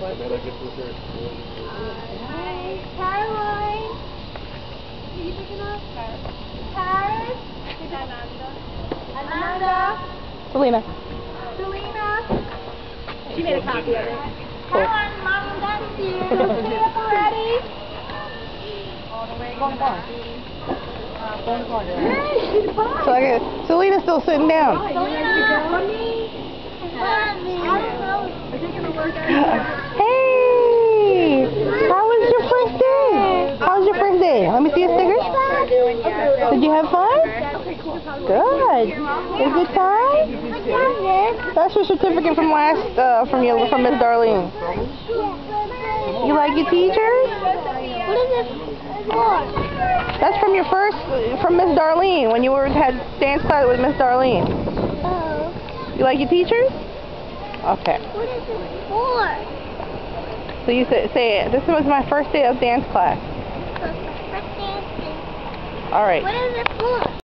Better get this here. Hi, Caroline. Are you picking up? Paris. Ananda. Ananda. Celina. Celina. She made a copy of it. Caroline, mom and dad is here. Pick up already. Hey, bye. So I get, Celina's still sitting down. Celina. Mommy. Mommy. I don't know. Is it gonna work out? Hey! How was your first day? How was your first day? Let me see your stickers. Did you have fun? Good. Was a good time? That's your certificate from last, uh, from your, from Miss Darlene. You like your teachers? That's from your first, from Miss Darlene, when you were had dance class with Miss Darlene. You like your teachers? Okay. What is it for? So you say, say. This was my first day of dance class. What All right. is it for?